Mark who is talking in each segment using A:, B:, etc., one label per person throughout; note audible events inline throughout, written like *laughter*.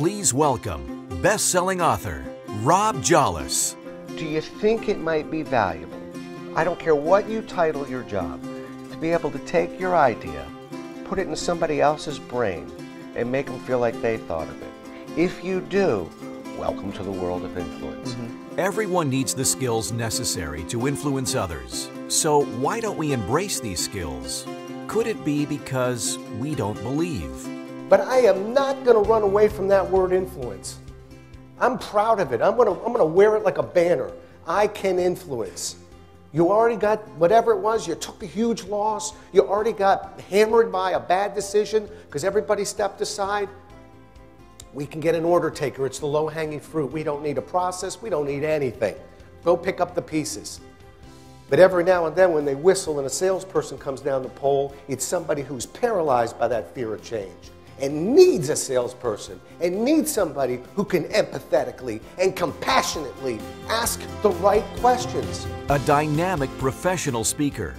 A: Please welcome best-selling author Rob Jolles.
B: Do you think it might be valuable? I don't care what you title your job, to be able to take your idea, put it in somebody else's brain, and make them feel like they thought of it. If you do, welcome to the world of influence. Mm-hmm.
A: Everyone needs the skills necessary to influence others. So why don't we embrace these skills? Could it be because we don't believe?
C: But I am not going to run away from that word influence. I'm proud of it. I'm going to, I'm going to wear it like a banner. I can influence. You already got whatever it was, you took a huge loss, you already got hammered by a bad decision because everybody stepped aside. We can get an order taker. It's the low hanging fruit. We don't need a process, we don't need anything. Go pick up the pieces. But every now and then, when they whistle and a salesperson comes down the pole, it's somebody who's paralyzed by that fear of change and needs a salesperson and needs somebody who can empathetically and compassionately ask the right questions.
A: A dynamic professional speaker,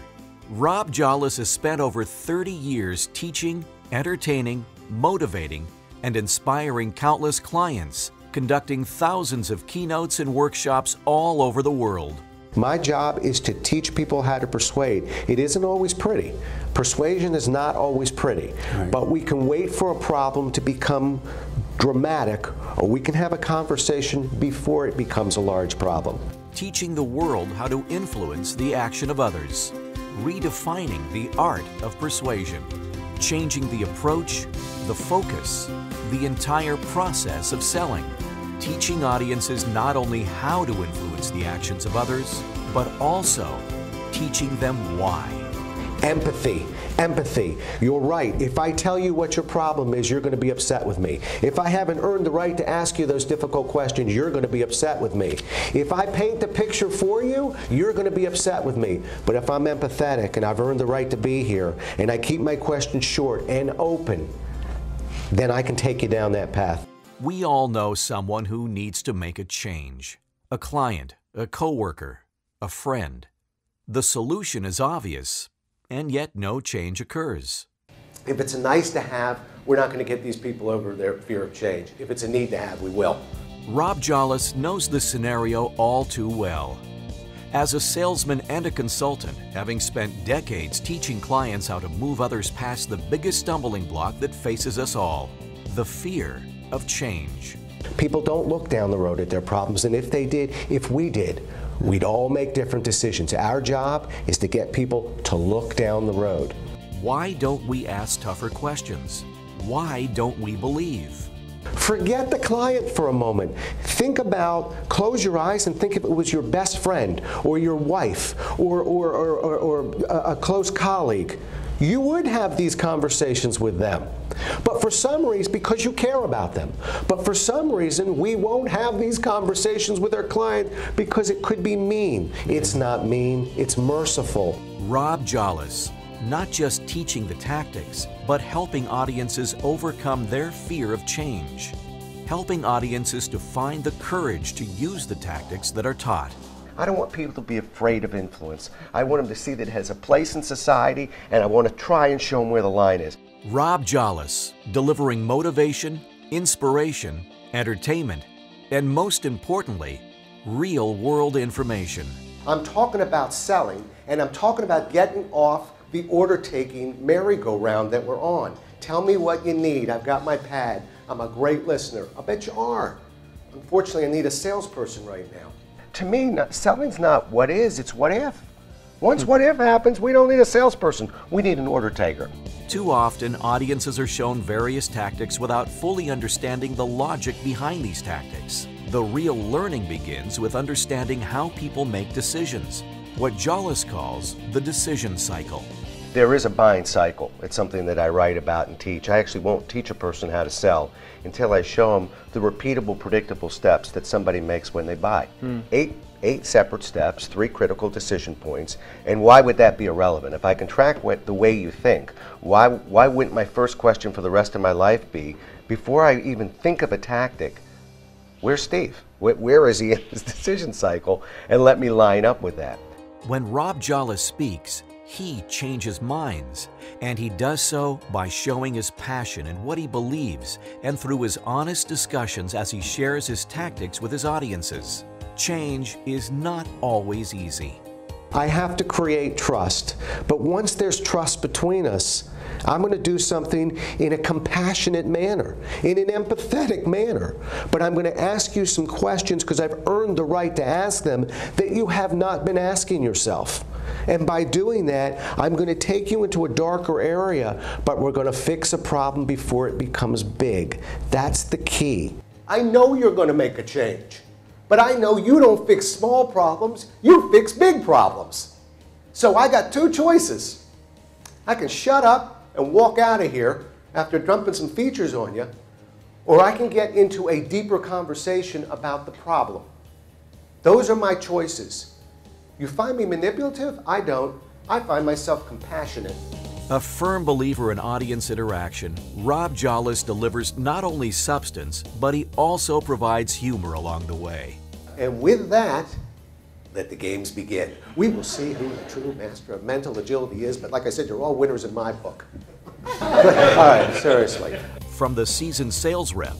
A: Rob Jolles has spent over 30 years teaching, entertaining, motivating, and inspiring countless clients, conducting thousands of keynotes and workshops all over the world.
D: My job is to teach people how to persuade. It isn't always pretty. Persuasion is not always pretty, right. but we can wait for a problem to become dramatic, or we can have a conversation before it becomes a large problem.
A: Teaching the world how to influence the action of others, redefining the art of persuasion, changing the approach, the focus, the entire process of selling teaching audiences not only how to influence the actions of others, but also teaching them why.
D: Empathy. Empathy. You're right. If I tell you what your problem is, you're going to be upset with me. If I haven't earned the right to ask you those difficult questions, you're going to be upset with me. If I paint the picture for you, you're going to be upset with me. But if I'm empathetic and I've earned the right to be here and I keep my questions short and open, then I can take you down that path.
A: We all know someone who needs to make a change. A client, a coworker, a friend. The solution is obvious, and yet no change occurs.
C: If it's a nice to have, we're not going to get these people over their fear of change. If it's a need to have, we will.
A: Rob Jolles knows the scenario all too well. As a salesman and a consultant, having spent decades teaching clients how to move others past the biggest stumbling block that faces us all, the fear of change.
D: People don't look down the road at their problems, and if they did, if we did, we'd all make different decisions. Our job is to get people to look down the road.
A: Why don't we ask tougher questions? Why don't we believe?
D: Forget the client for a moment. Think about, close your eyes and think if it was your best friend or your wife or, or, or, or, or a close colleague you would have these conversations with them. But for some reason, because you care about them, but for some reason, we won't have these conversations with our client because it could be mean. It's not mean, it's merciful.
A: Rob Jolles, not just teaching the tactics, but helping audiences overcome their fear of change. Helping audiences to find the courage to use the tactics that are taught.
B: I don't want people to be afraid of influence. I want them to see that it has a place in society, and I want to try and show them where the line is.
A: Rob Jolles, delivering motivation, inspiration, entertainment, and most importantly, real world information.
C: I'm talking about selling, and I'm talking about getting off the order taking merry-go-round that we're on. Tell me what you need. I've got my pad. I'm a great listener. I bet you are. Unfortunately, I need a salesperson right now
B: to me, selling's not what is, it's what if. Once what if happens, we don't need a salesperson, we need an order taker.
A: Too often, audiences are shown various tactics without fully understanding the logic behind these tactics. The real learning begins with understanding how people make decisions, what Jolles calls the decision cycle.
B: There is a buying cycle. It's something that I write about and teach. I actually won't teach a person how to sell until I show them the repeatable, predictable steps that somebody makes when they buy. Hmm. Eight, eight separate steps, three critical decision points. And why would that be irrelevant? If I can track what, the way you think, why, why wouldn't my first question for the rest of my life be, before I even think of a tactic, where's Steve? where, where is he in his *laughs* decision cycle? And let me line up with that.
A: When Rob Jolles speaks, He changes minds, and he does so by showing his passion and what he believes and through his honest discussions as he shares his tactics with his audiences. Change is not always easy.
D: I have to create trust. But once there's trust between us, I'm going to do something in a compassionate manner, in an empathetic manner. But I'm going to ask you some questions because I've earned the right to ask them that you have not been asking yourself. And by doing that, I'm going to take you into a darker area, but we're going to fix a problem before it becomes big. That's the key.
C: I know you're going to make a change. But I know you don't fix small problems, you fix big problems. So I got two choices. I can shut up and walk out of here after dumping some features on you, or I can get into a deeper conversation about the problem. Those are my choices. You find me manipulative? I don't. I find myself compassionate.
A: A firm believer in audience interaction, Rob Jolles delivers not only substance, but he also provides humor along the way.
C: And with that, let the games begin. We will see who the true master of mental agility is, but like I said, you're all winners in my book. *laughs* all right, seriously.
A: From the seasoned sales rep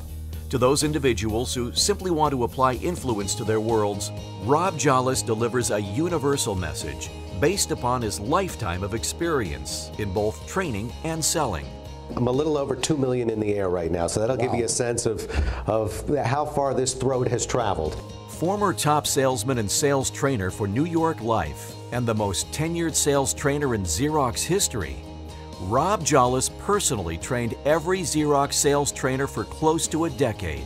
A: to those individuals who simply want to apply influence to their worlds, Rob Jolles delivers a universal message based upon his lifetime of experience in both training and selling.
D: I'm a little over 2 million in the air right now, so that'll wow. give you a sense of, of how far this throat has traveled.
A: Former top salesman and sales trainer for New York Life and the most tenured sales trainer in Xerox history, Rob Jolles personally trained every Xerox sales trainer for close to a decade.